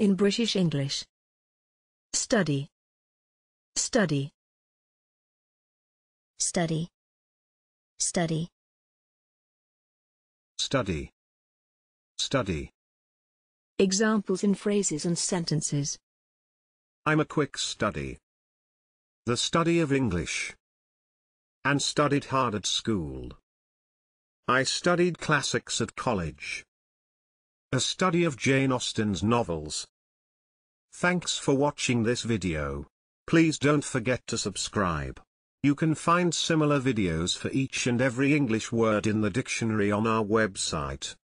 In British English. Study. Study. study, study, study, study. Examples in phrases and sentences. I'm a quick study. The study of English. And studied hard at school. I studied classics at college. A study of Jane Austen's novels. Thanks for watching this video. Please don't forget to subscribe. You can find similar videos for each and every English word in the dictionary on our website.